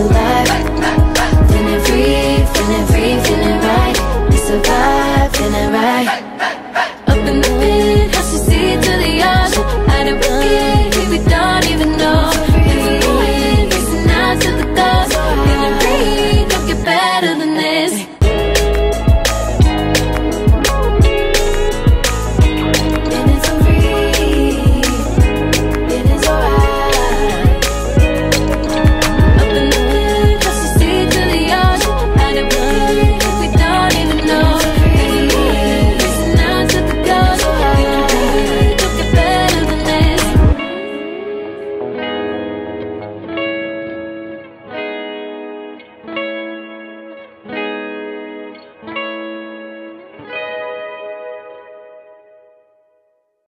alive Feeling free, feeling free, feeling right. We survive, feeling right. Up in the pit, as you see to the ocean Out of wicked, we don't even know. Living away, racing out to the ghost Feeling free, don't get better than this.